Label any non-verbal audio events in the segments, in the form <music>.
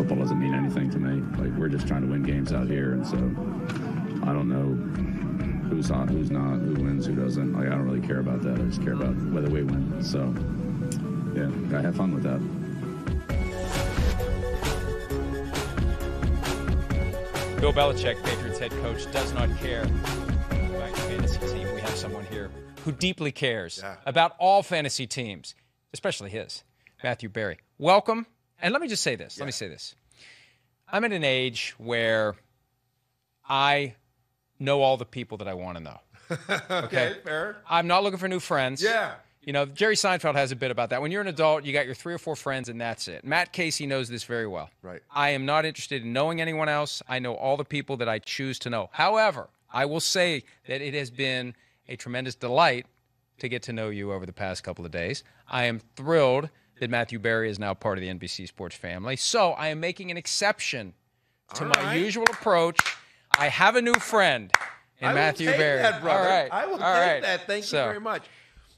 football doesn't mean anything to me. Like we're just trying to win games out here, and so I don't know who's hot, who's not, who wins, who doesn't. Like I don't really care about that. I just care about whether we win. So yeah, I have fun with that. Bill Belichick, Patriots head coach, does not care about your fantasy team. We have someone here who deeply cares Yeah. about all fantasy teams, especially his, Matthew Berry. Welcome. And let me just say this. Let me say this. I'm at an age where I know all the people that I want to know. <laughs> Okay, fair. I'm not looking for new friends. Yeah. You know, Jerry Seinfeld has a bit about that. When you're an adult, you got your three or four friends, and that's it. Matt Casey knows this very well. Right. I am not interested in knowing anyone else. I know all the people that I choose to know. However, I will say that it has been a tremendous delight to get to know you over the past couple of days. I am thrilled that Matthew Berry is now part of the NBC Sports family. So I am making an exception to All my right. usual approach. I have a new friend in I Matthew will take Berry. that, brother. All right. I will All take right. that. Thank So- you very much.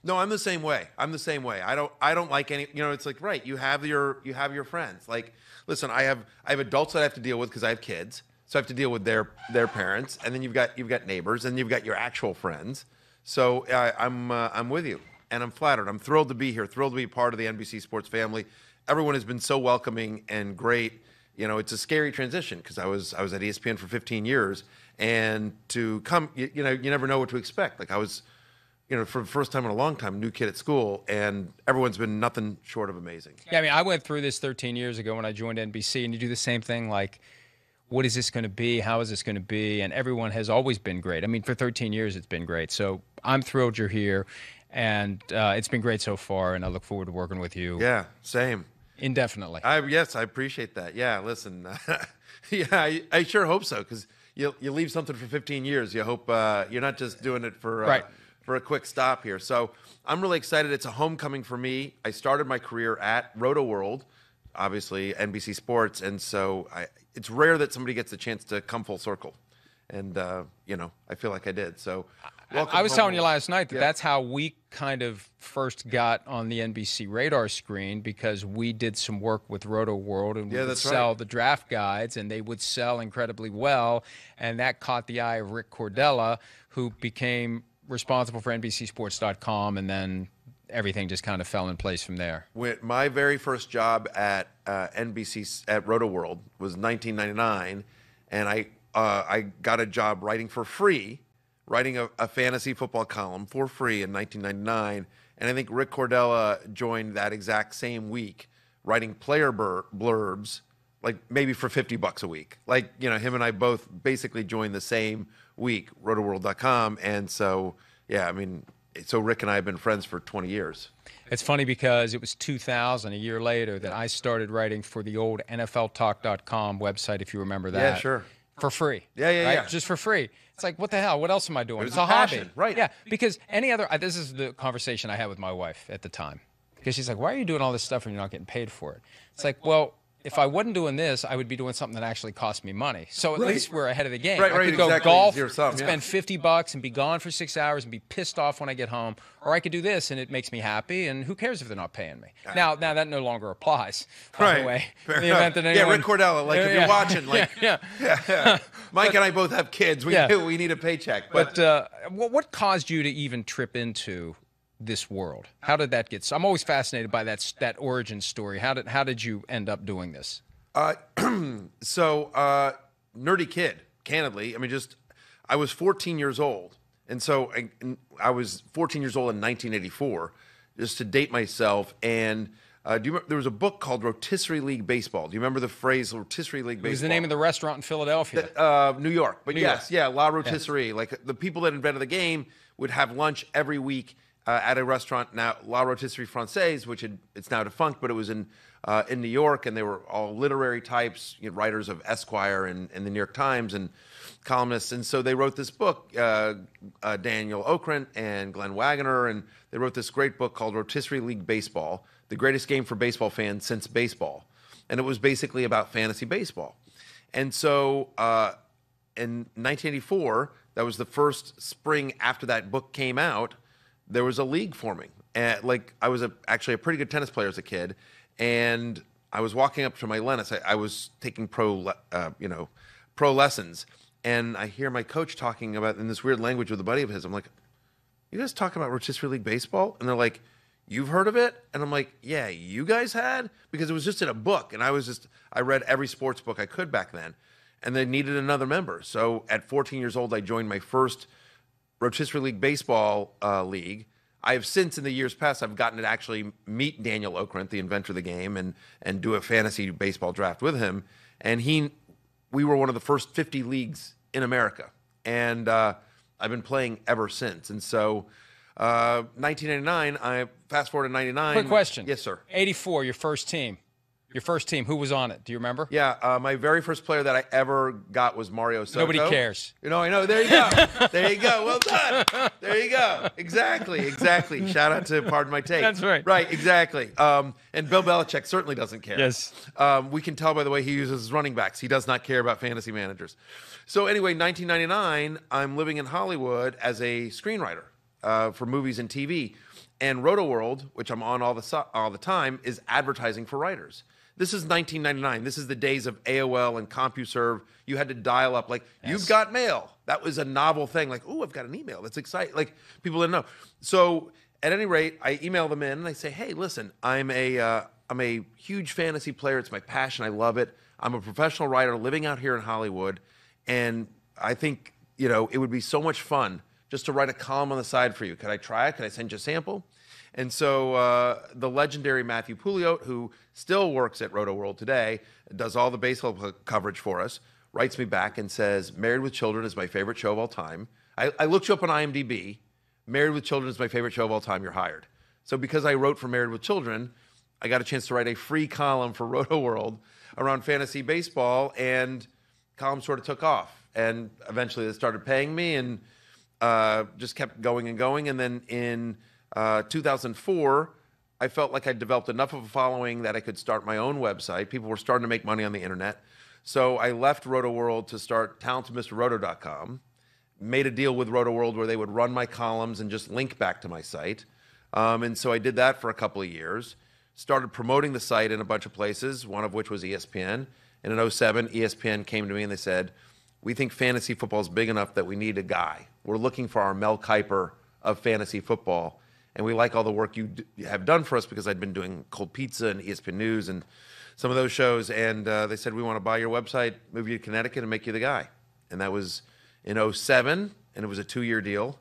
No, I'm the same way. I'm the same way. I don't. I don't like any. You know, it's like right. You have your. You have your friends. Like, listen, I have. I have adults that I have to deal with because I have kids. So I have to deal with their their parents, and then you've got you've got neighbors, and you've got your actual friends. So uh, I'm uh, I'm with you, and I'm flattered. I'm thrilled to be here. Thrilled to be part of the NBC Sports family. Everyone has been so welcoming and great. You know, it's a scary transition because I was I was at ESPN for 15 years, and to come, you, you know, you never know what to expect. Like I was, you know, for the first time in a long time, new kid at school, and everyone's been nothing short of amazing. Yeah, I mean, I went through this 13 years ago when I joined NBC, and you do the same thing like, what is this going to be? How is this going to be? And everyone has always been great. I mean, for 13 years, it's been great. So I'm thrilled you're here, and uh, it's been great so far, and I look forward to working with you Yeah, same. indefinitely. I yes, I appreciate that. Yeah, listen, <laughs> yeah, I, I sure hope so because you you leave something for 15 years. You hope uh, you're not just doing it for uh, Right. for a quick stop here. So I'm really excited. It's a homecoming for me. I started my career at Rotoworld, obviously NBC Sports, and so I, it's rare that somebody gets a chance to come full circle. And uh, you know, I feel like I did. So, welcome I was home. telling you last night that Yeah. that's how we kind of first got on the NBC radar screen because we did some work with Rotoworld and we Yeah, would sell right. the draft guides and they would sell incredibly well. And that caught the eye of Rick Cordella, who became responsible for NBCSports.com and then everything just kind of fell in place from there. when my very first job at uh, NBC at Rotoworld was 1999, and I uh, I got a job writing for free, writing a, a fantasy football column for free in 1999, and I think Rick Cordella joined that exact same week, writing player bur- blurbs, like maybe for 50 bucks a week. Like you know, him and I both basically joined the same week, RotoWorld.com, and so yeah, I mean, so Rick and I have been friends for 20 years. It's funny because it was 2000, a year later, that I started writing for the old NFLTalk.com website, if you remember that. Yeah, sure. For free. Yeah, yeah, right? yeah. Just for free. It's like, what the hell? What else am I doing? It it's a a hobby. right. Yeah, because any other, this is the conversation I had with my wife at the time. Because she's like, why are you doing all this stuff and you're not getting paid for it? It's like, well, if I wasn't doing this, I would be doing something that actually cost me money. So at Right. least we're ahead of the game. Right, I right, could go exactly. golf, and yeah. spend 50 bucks and be gone for six hours and be pissed off when I get home. Or I could do this and it makes me happy. And who cares if they're not paying me? Now, now that no longer applies. By the way, <laughs> Fair In the enough. event that yeah, anyone- Rick Cordella. Like, Yeah, if you're yeah. watching, like, <laughs> yeah, <laughs> yeah. Mike and I both have kids. We Yeah. we need a paycheck. But, But uh, what, what caused you to even trip into this world? How did that get? So I'm always fascinated by that that origin story. How did how did you end up doing this? Uh, <clears throat> so uh, nerdy kid. Candidly, I mean, just I was 14 years old, and so I, I was 14 years old in 1984. Just to date myself, and uh, do you remember there was a book called Rotisserie League Baseball? Do you remember the phrase Rotisserie League Baseball? It was the name of the restaurant in Philadelphia. uh, New York. But New yes, York. yeah, La Rotisserie. Like the people that invented the game would have lunch every week uh, at a restaurant now, La Rotisserie Française, which had, it's now defunct, but it was in uh, in New York, and they were all literary types, you know, writers of Esquire and, and the New York Times and columnists. And so they wrote this book, uh, uh, Daniel Okrent and Glen Waggoner, and they wrote this great book called Rotisserie League Baseball, the greatest game for baseball fans since baseball. And it was basically about fantasy baseball. And so uh, in 1984, that was the first spring after that book came out, there was a league forming. And like I was a, actually a pretty good tennis player as a kid, and I was walking up to my Lennis. I, I was taking pro, uh, you know, pro lessons, and I hear my coach talking about in this weird language with a buddy of his. I'm like, "You guys talking about rotisserie league baseball?" And they're like, "You've heard of it?" And I'm like, "Yeah, you guys had," because it was just in a book, and I was just I read every sports book I could back then, and they needed another member. So at 14 years old, I joined my first rotisserie league baseball uh, league. I have since, in the years past, I've gotten to actually meet Daniel Okrent, the inventor of the game, and and do a fantasy baseball draft with him. And he, we were one of the first 50 leagues in America, and uh, I've been playing ever since. And so, uh, 1999, I fast forward to 99. Quick question. Yes, sir. 84, your first team. Your first team. Who was on it? Do you remember? Yeah, uh, my very first player that I ever got was Mario Soto. Nobody cares. You know, I know. There you go. there you go. Well done. There you go. Exactly. Exactly. Shout out to Pardon My Take. That's right. Right. Exactly. Um, and Bill Belichick certainly doesn't care. Yes. Um, we can tell by the way he uses his running backs. He does not care about fantasy managers. So anyway, 1999, I'm living in Hollywood as a screenwriter uh, for movies and TV, and Rotoworld, which I'm on all the so- all the time, is advertising for writers. This is 1999. This is the days of AOL and CompuServe. You had to dial up like you've got mail. That was a novel thing. Like, oh, I've got an email. That's exciting. Like people didn't know. So at any rate, I email them in and I say, hey, listen, I'm a uh, I'm a huge fantasy player. It's my passion. I love it. I'm a professional writer living out here in Hollywood, and I think you know it would be so much fun just to write a column on the side for you. Could I try it? Could I send you a sample? And so uh, the legendary Matthew Pouliot, who still works at Rotoworld today, does all the baseball co- coverage for us, writes me back and says, Married with Children is my favorite show of all time. I, I looked you up on IMDb. Married with Children is my favorite show of all time. You're hired. So because I wrote for Married with Children, I got a chance to write a free column for Rotoworld around fantasy baseball, and column sort of took off. And eventually they started paying me and uh, just kept going and going. And then in uh, 2004, I felt like I developed enough of a following that I could start my own website. People were starting to make money on the internet. So I left Rotoworld to start talentedmrroto.com, made a deal with Rotoworld where they would run my columns and just link back to my site. Um, and so I did that for a couple of years. Started promoting the site in a bunch of places, one of which was ESPN. And in 07, ESPN came to me and they said, We think fantasy football is big enough that we need a guy. We're looking for our Mel Kiper of fantasy football. And we like all the work you d- have done for us because I'd been doing Cold Pizza and ESPN News and some of those shows. And uh, they said, We want to buy your website, move you to Connecticut, and make you the guy. And that was in 07, and it was a two year deal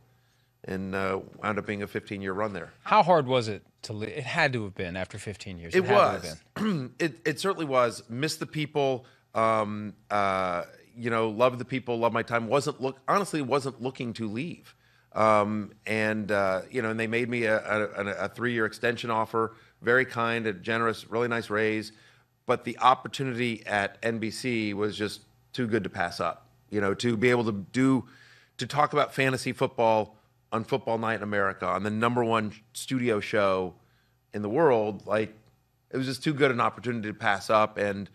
and uh, wound up being a 15 year run there. How hard was it to leave? It had to have been after 15 years. It have was. been. <clears throat> it, it certainly was. Miss the people. Um, uh, you know, love the people. Love my time. Wasn't look honestly wasn't looking to leave. Um, and uh, you know, and they made me a, a, a three year extension offer. Very kind, a generous, really nice raise. But the opportunity at NBC was just too good to pass up. You know, to be able to do to talk about fantasy football on Football Night in America on the number one studio show in the world, like it was just too good an opportunity to pass up. And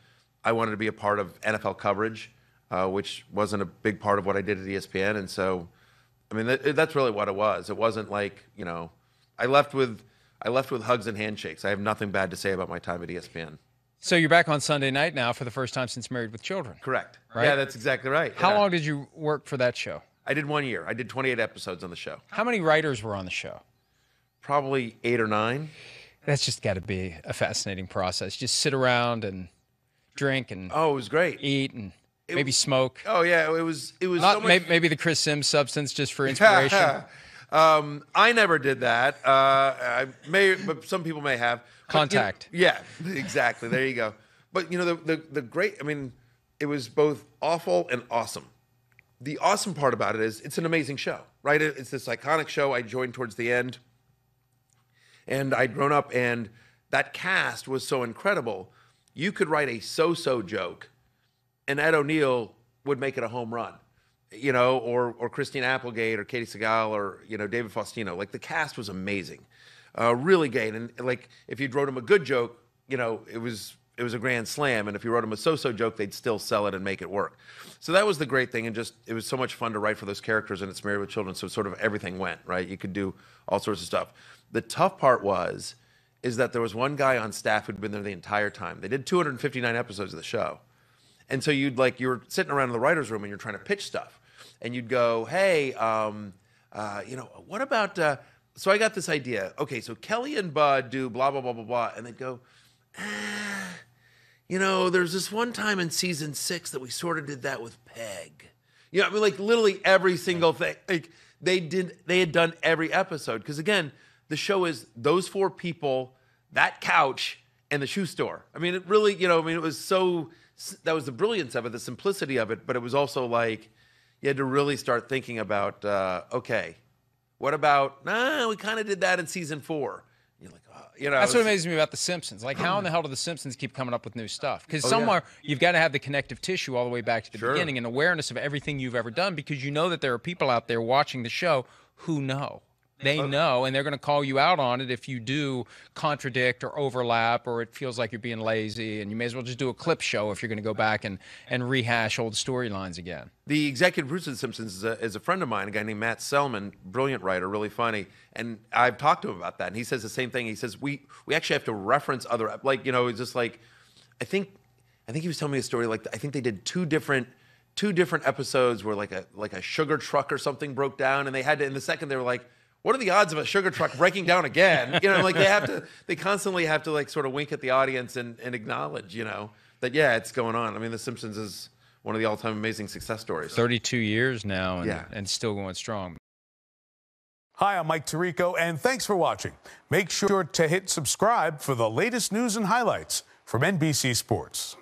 I wanted to be a part of NFL coverage, uh, which wasn't a big part of what I did at ESPN. And so, I mean, that, that's really what it was. It wasn't like you know, I left with I left with hugs and handshakes. I have nothing bad to say about my time at ESPN. So you're back on Sunday night now for the first time since Married with Children. Correct. Right? Yeah, that's exactly right. How Yeah. long did you work for that show? I did one year. I did 28 episodes on the show. How many writers were on the show? Probably eight or nine. That's just got to be a fascinating process. Just sit around and drink and Oh, it was great. eat and maybe smoke. Oh yeah, it was. It was Not so much. maybe, maybe the Chris Simms substance just for <laughs> inspiration. um, I never did that. Uh, I may, but some people may have. But, you know- Contact. yeah, exactly. There you go. But you know the, the the great. I mean, it was both awful and awesome. The awesome part about it is it's an amazing show, right? It- It's this iconic show. I joined towards the end, and I'd grown up, and that cast was so incredible. You could write a so-so joke, and Ed O'Neill would make it a home run, you know, or or Christine Applegate or Katey Sagal or you know David Faustino. Like the cast was amazing, uh, really great. And like if you wrote him a good joke, you know, it was it was a grand slam. And if you wrote him a so-so joke, they'd still sell it and make it work. So that was the great thing, and just it was so much fun to write for those characters. And it's Married with Children, so sort of everything went right. You could do all sorts of stuff. The tough part was is that there was one guy on staff who'd been there the entire time. They did 259 episodes of the show. And so you'd like, you were sitting around in the writer's room and you're trying to pitch stuff. And you'd go, hey, um, uh, you know, what about, uh, so I got this idea. Okay, so Kelly and Bud do blah, blah, blah, blah, blah. And they'd go, ah, you know, there's this one time in season six that we sort of did that with Peg. You know, I mean, like literally every single thing. Like they did, they had done every episode. Because again, the show is those four people, that couch, and the shoe store. I mean, it really, you know, I mean, it was so, that was the brilliance of it, the simplicity of it, but it was also like, you had to really start thinking about, uh, okay, what about, nah, we kind of did that in season four. You're like, oh, you know, That's what it's- amazes me about The Simpsons. Like, how in the <clears throat> hell do The Simpsons keep coming up with new stuff? Because Oh, yeah. somewhere you've got to have the connective tissue all the way back to the Sure. beginning and awareness of everything you've ever done because you know that there are people out there watching the show who know. They know, and they're going to call you out on it if you do contradict or overlap, or it feels like you're being lazy. And you may as well just do a clip show if you're going to go back and, and rehash old storylines again. The executive producer of The Simpsons is a, is a friend of mine, a guy named Matt Selman, brilliant writer, really funny. And I've talked to him about that, and he says the same thing. He says we we actually have to reference other, like you know, it's just like, I think, I think he was telling me a story like I think they did two different two different episodes where like a like a sugar truck or something broke down, and they had to in the second they were like. What are the odds of a sugar truck breaking down again? You know, like they have to, they constantly have to like sort of wink at the audience and, and acknowledge, you know, that yeah, it's going on. I mean, The Simpsons is one of the all-time amazing success stories. 32 years now and, Yeah. and still going strong. Hi, I'm Mike Tirico, and thanks for watching. Make sure to hit subscribe for the latest news and highlights from NBC Sports.